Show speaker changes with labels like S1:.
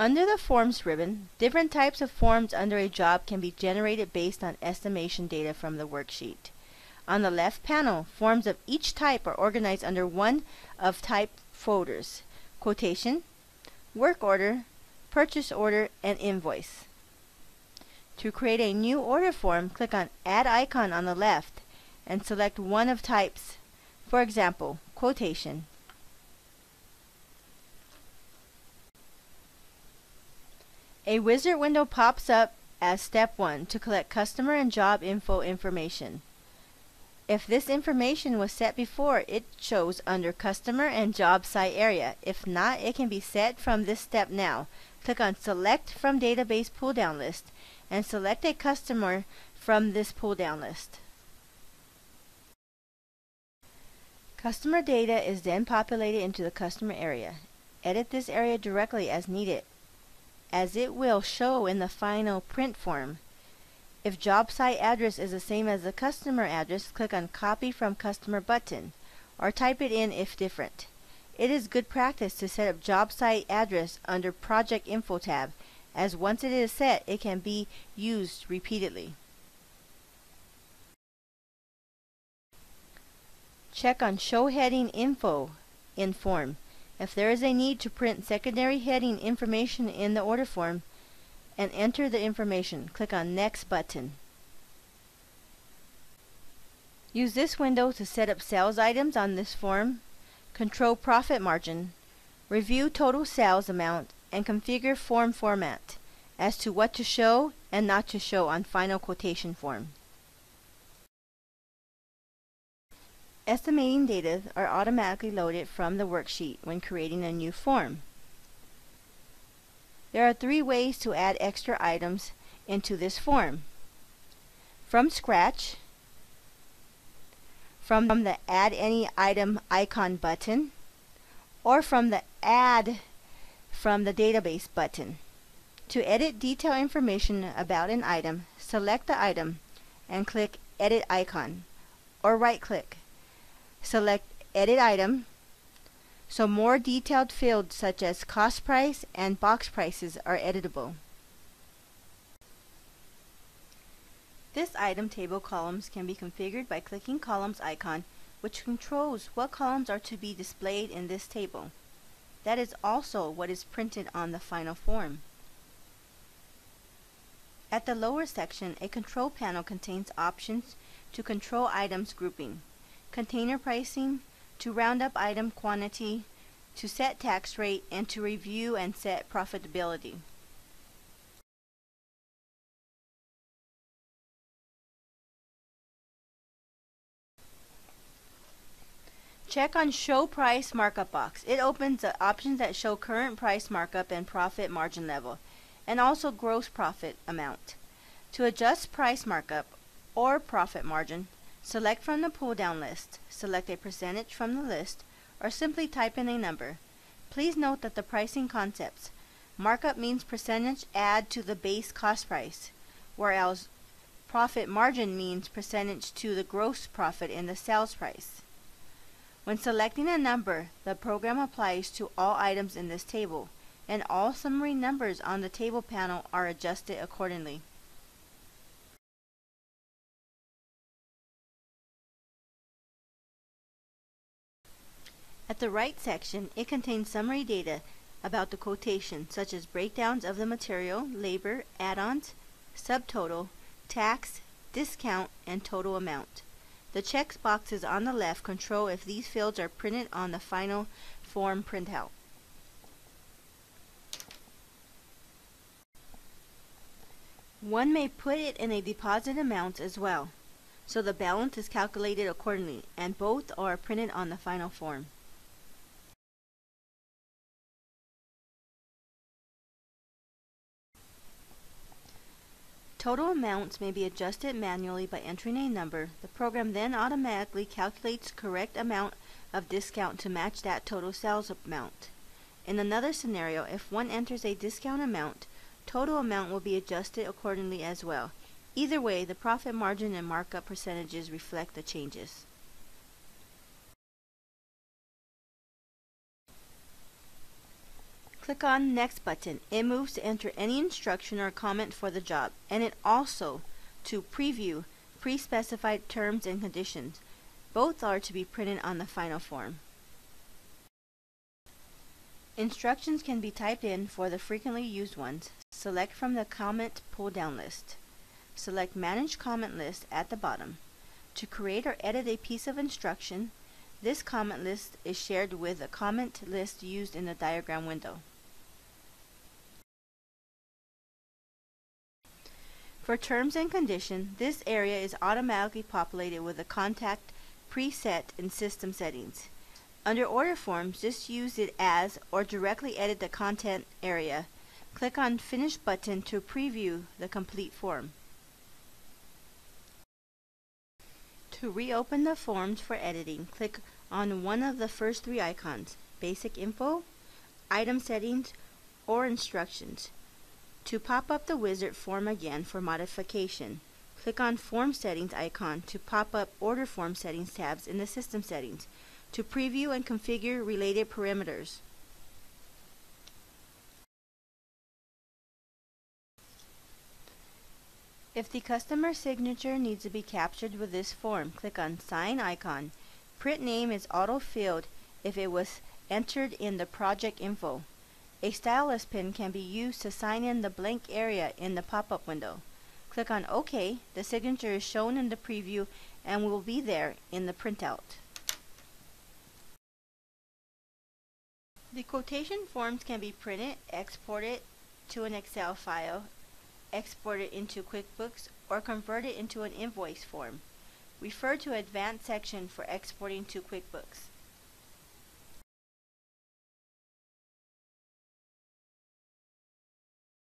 S1: Under the Forms ribbon, different types of forms under a job can be generated based on estimation data from the worksheet. On the left panel, forms of each type are organized under one of type folders, quotation, work order, purchase order, and invoice. To create a new order form, click on Add icon on the left and select one of types, for example, quotation. A wizard window pops up as step 1 to collect customer and job info information. If this information was set before, it shows under Customer and Job Site area. If not, it can be set from this step now. Click on Select from Database pull-down list and select a customer from this pull-down list. Customer data is then populated into the customer area. Edit this area directly as needed, as it will show in the final print form. If job site address is the same as the customer address, click on Copy from Customer button, or type it in if different. It is good practice to set up job site address under Project Info tab, as once it is set, it can be used repeatedly. Check on Show Heading Info in form. If there is a need to print secondary heading information in the order form, and enter the information. Click on Next button. Use this window to set up sales items on this form, control profit margin, review total sales amount, and configure form format as to what to show and not to show on final quotation form. Estimating data are automatically loaded from the worksheet when creating a new form. There are three ways to add extra items into this form. From scratch, from the Add Any Item icon button, or from the Add from the Database button. To edit detailed information about an item, select the item and click Edit icon, or right-click. Select Edit Item so more detailed fields such as cost price and box prices are editable. This item table columns can be configured by clicking columns icon which controls what columns are to be displayed in this table. That is also what is printed on the final form. At the lower section, a control panel contains options to control items grouping, container pricing, to round up item quantity, to set tax rate, and to review and set profitability. Check on Show Price Markup box. It opens the options that show current price markup and profit margin level, and also gross profit amount. To adjust price markup or profit margin, Select from the pull-down list, select a percentage from the list, or simply type in a number. Please note that the pricing concepts markup means percentage add to the base cost price, whereas profit margin means percentage to the gross profit in the sales price. When selecting a number, the program applies to all items in this table, and all summary numbers on the table panel are adjusted accordingly. At the right section, it contains summary data about the quotation, such as breakdowns of the material, labor, add-ons, subtotal, tax, discount, and total amount. The check boxes on the left control if these fields are printed on the final form printout. One may put it in a deposit amount as well, so the balance is calculated accordingly, and both are printed on the final form. Total amounts may be adjusted manually by entering a number. The program then automatically calculates correct amount of discount to match that total sales amount. In another scenario, if one enters a discount amount, total amount will be adjusted accordingly as well. Either way, the profit margin and markup percentages reflect the changes. Click on Next button. It moves to enter any instruction or comment for the job, and it also to preview pre-specified terms and conditions. Both are to be printed on the final form. Instructions can be typed in for the frequently used ones. Select from the comment pull-down list. Select Manage Comment List at the bottom. To create or edit a piece of instruction, this comment list is shared with the comment list used in the diagram window. For terms and condition, this area is automatically populated with a contact preset in system settings. Under order forms, just use it as or directly edit the content area. Click on Finish button to preview the complete form. To reopen the forms for editing, click on one of the first three icons, Basic Info, Item Settings, or Instructions. To pop up the wizard form again for modification, click on Form Settings icon to pop up Order Form Settings tabs in the System Settings to preview and configure related parameters. If the customer signature needs to be captured with this form, click on Sign icon. Print name is auto-filled if it was entered in the project info. A stylus pin can be used to sign in the blank area in the pop-up window. Click on OK. The signature is shown in the preview and will be there in the printout. The quotation forms can be printed, exported to an Excel file, exported into QuickBooks, or converted into an invoice form. Refer to Advanced section for exporting to QuickBooks.